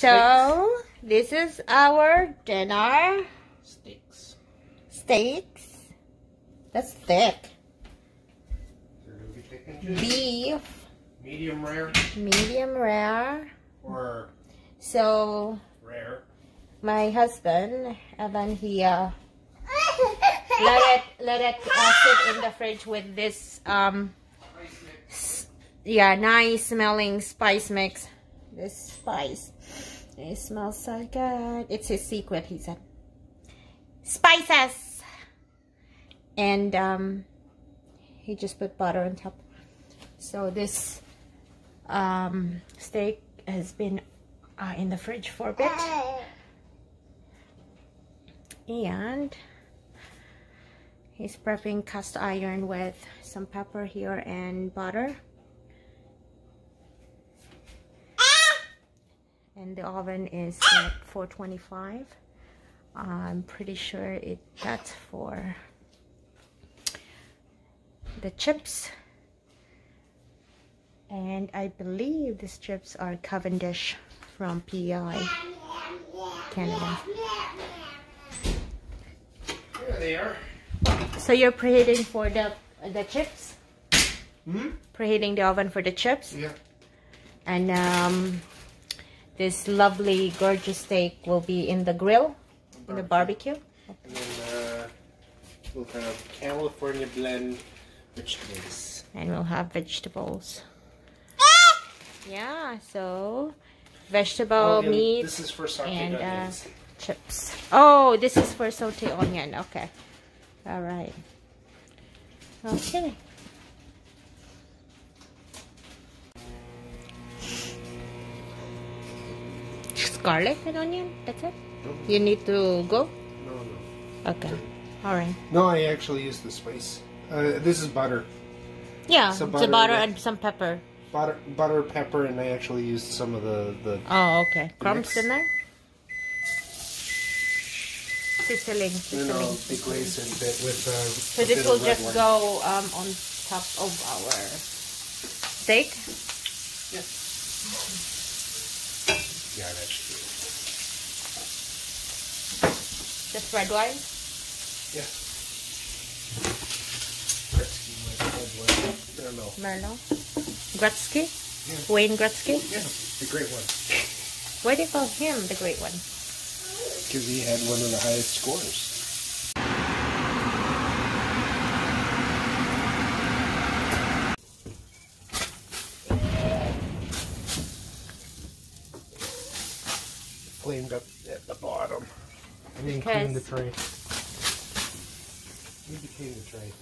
So, this is our dinner. Steaks. Steaks. That's thick. You're gonna be taking two. Beef. Medium rare Medium rare. or So, rare. my husband, Evan, he uh, let it let it uh, sit in the fridge with this um s- yeah nice smelling spice mix. This spice, it smells so good. It's his secret, he said. Spices, and um, he just put butter on top. So this um steak has been uh, in the fridge for a bit and he's prepping cast iron with some pepper here and butter and the oven is at 425 I'm pretty sure it that's for the chips and I believe these chips are Cavendish from PEI Canada There they are. So you're preheating for the the chips? Hmm? Preheating the oven for the chips? Yeah. And um, this lovely, gorgeous steak will be in the grill, in the barbecue. And then uh, we'll have California blend vegetables. And we'll have vegetables. Yeah, so vegetable, and meat, This is for sauteed and uh, chips. Oh, this is for saute onion. Okay. All right. Okay. Scarlet and onion? That's it? You need to go? No, no. Okay. All right. No, I actually use the spice. Uh, this is butter. Yeah, Some butter butter and some pepper. Butter, butter, pepper, and I actually used some of the the. Oh, okay. Crumbs mix. in there? Sizzling, You know, sizzling. deglaze it a bit with. Uh, So this will just go um, on top of our steak. Yeah. Yeah, that should be. Just red wine. Yeah. Gretzky, like red wine. I. Merlot. Gretzky. Yeah. Wayne Gretzky. Yeah, the great one. Why do you call him the great one? Because he had one of the highest scores. Flamed up at the bottom. I didn't clean the Because- tray. Need to clean the tray.